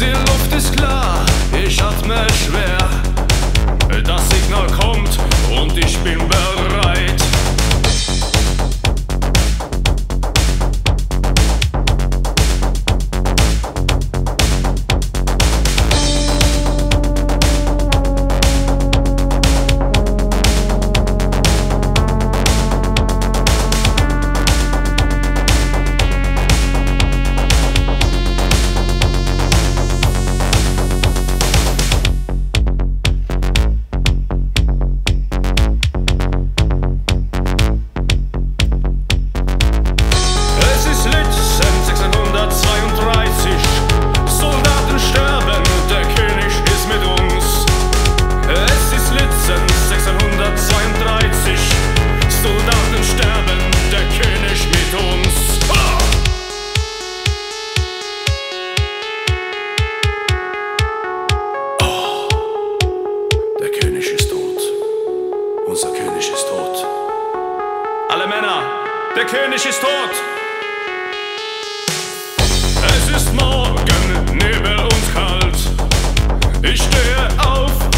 die Luft ist klar, ich atme schwer. Das Signal kommt und ich bin bereit. der König ist tot. Es ist morgen, Nebel und kalt. Ich stehe auf